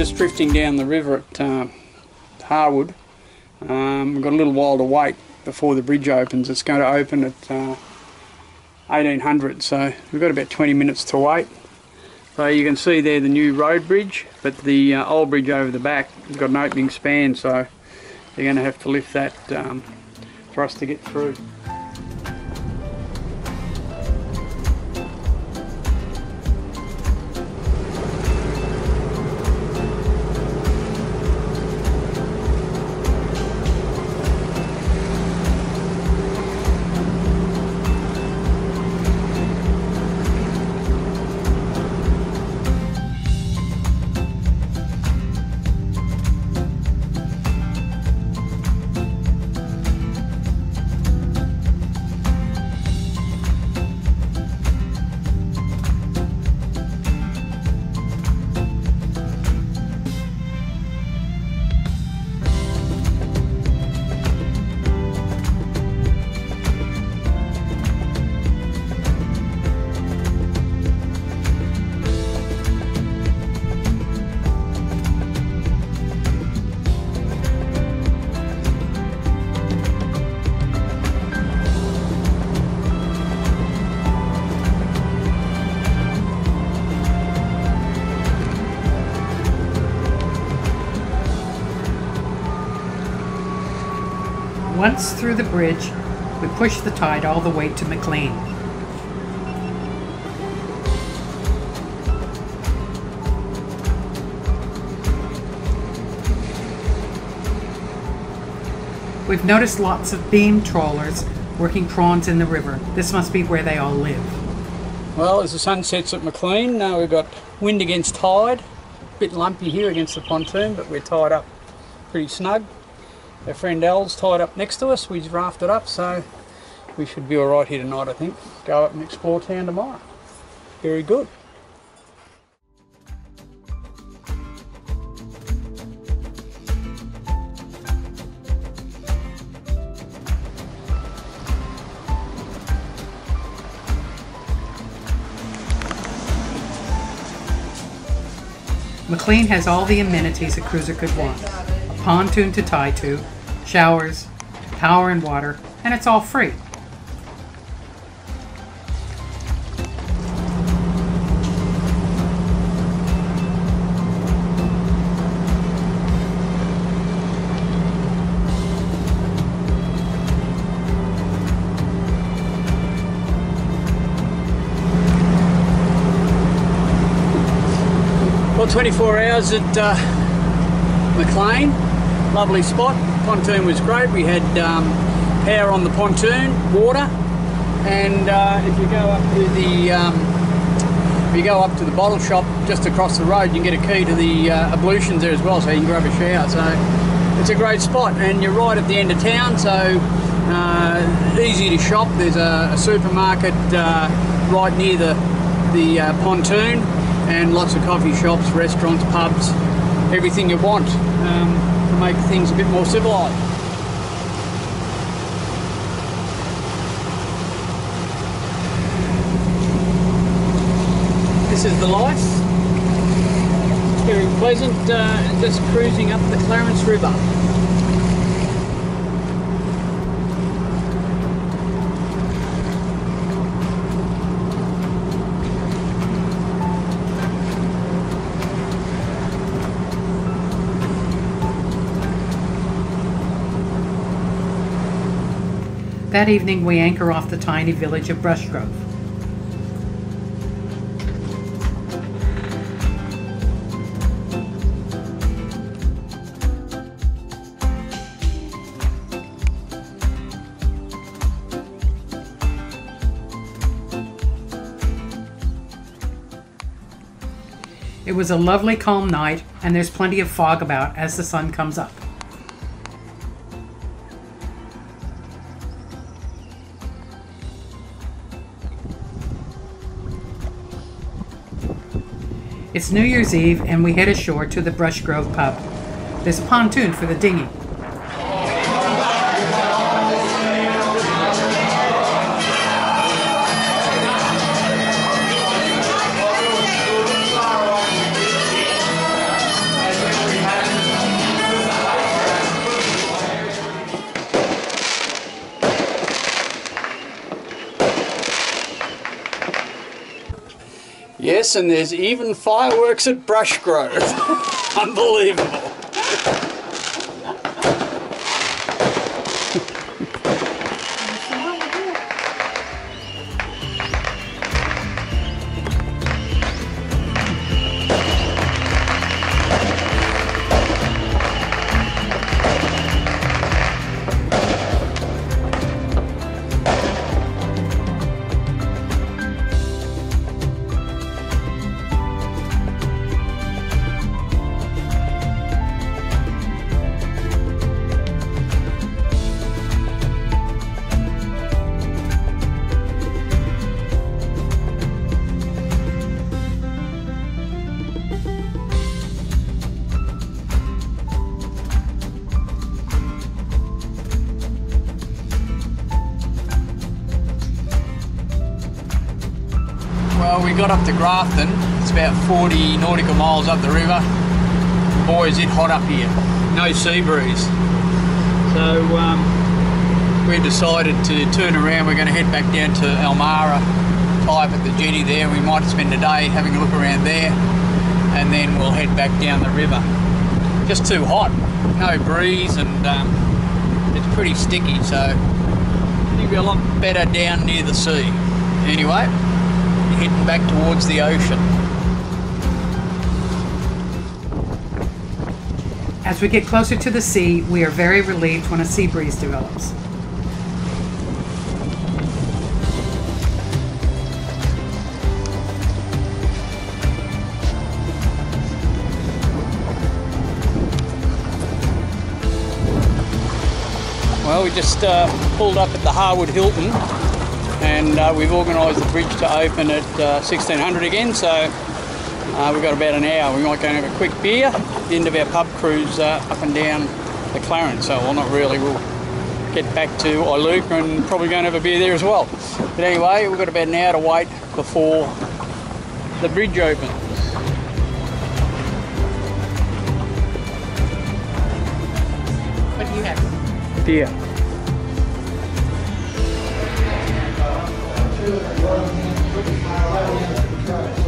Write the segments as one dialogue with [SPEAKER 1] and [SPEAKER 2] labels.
[SPEAKER 1] Just drifting down the river at uh, Harwood. Um, we've got a little while to wait before the bridge opens. It's going to open at uh, 1800, so we've got about 20 minutes to wait. So you can see there the new road bridge, but the uh, old bridge over the back has got an opening span, so you're going to have to lift that um, for us to get through.
[SPEAKER 2] Once through the bridge, we push the tide all the way to Maclean. We've noticed lots of beam trawlers working prawns in the river. This must be where they all live.
[SPEAKER 1] Well, as the sun sets at Maclean, now we've got wind against tide. A bit lumpy here against the pontoon, but we're tied up pretty snug. Our friend Al's tied up next to us. We've rafted up, so we should be all right here tonight, I think. Go up and explore town tomorrow. Very good.
[SPEAKER 2] Maclean has all the amenities a cruiser could want. Pontoon to tie to, showers, power and water, and it's all free.
[SPEAKER 1] Well, 24 hours at uh, Maclean. Lovely spot. Pontoon was great. We had um, power on the pontoon, water, and uh, if you go up to the um, if you go up to the bottle shop just across the road, you can get a key to the uh, ablutions there as well, so you can grab a shower. So it's a great spot, and you're right at the end of town, so uh, easy to shop. There's a, a supermarket uh, right near the the uh, pontoon, and lots of coffee shops, restaurants, pubs, everything you want um, make things a bit more civilised. This is the life. It's very pleasant, uh, just cruising up the Clarence River.
[SPEAKER 2] That evening, we anchor off the tiny village of Brushgrove. It was a lovely calm night, and there's plenty of fog about as the sun comes up. It's New Year's Eve, and we head ashore to the Brushgrove pub. There's a pontoon for the dinghy.
[SPEAKER 1] And there's even fireworks at Brushgrove. Unbelievable. We got up to Grafton. It's about 40 nautical miles up the river. Boy, is it hot up here. No sea breeze. So um, we decided to turn around. We're going to head back down to Ulmarra, up at the jetty there. We might spend a day having a look around there, and then we'll head back down the river. Just too hot. No breeze, and um, it's pretty sticky. So it'll be a lot better down near the sea. Anyway, heading back towards the ocean.
[SPEAKER 2] As we get closer to the sea, we are very relieved when a sea breeze develops.
[SPEAKER 1] Well, we just uh, pulled up at the Harwood Hilton and uh, we've organised the bridge to open at uh, 1600 again, so uh, we've got about an hour. We might go and have a quick beer at the end of our pub cruise uh, up and down the Clarence. So, well, not really. We'll get back to Iluka and probably go and have a beer there as well. But anyway, we've got about an hour to wait before the bridge opens.
[SPEAKER 2] What do you have?
[SPEAKER 1] Beer. Thank you.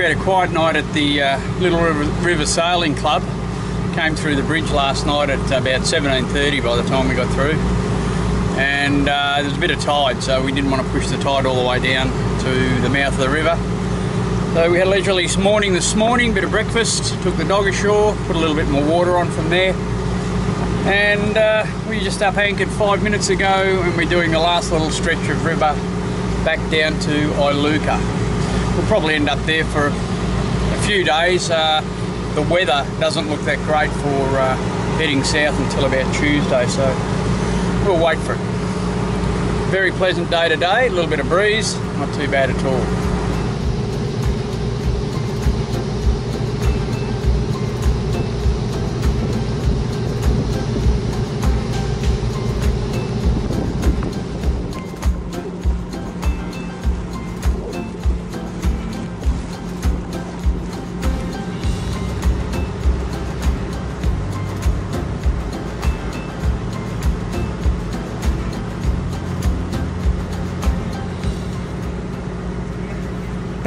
[SPEAKER 1] We had a quiet night at the uh, Little River, River Sailing Club. Came through the bridge last night at about 17.30 by the time we got through. And uh, a bit of tide, so we didn't want to push the tide all the way down to the mouth of the river. So we had a leisurely morning this morning, bit of breakfast, took the dog ashore, put a little bit more water on from there. And uh, we just up anchored five minutes ago and we're doing the last little stretch of river back down to Iluka we'll probably end up there for a few days. Uh, the weather doesn't look that great for uh, heading south until about Tuesday, so we'll wait for it. Very pleasant day today, a little bit of breeze, not too bad at all.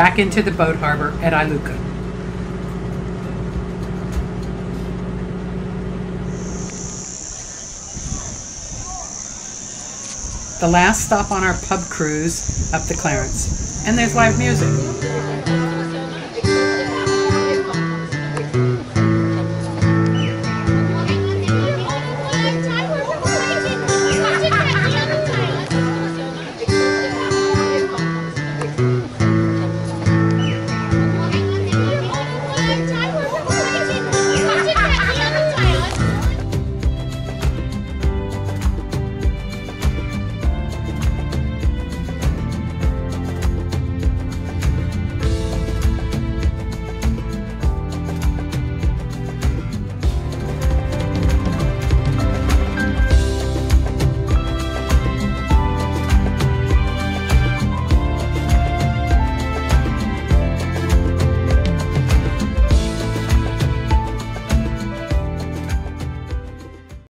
[SPEAKER 2] Back into the boat harbor at Iluka. The last stop on our pub cruise up the Clarence. And there's live music.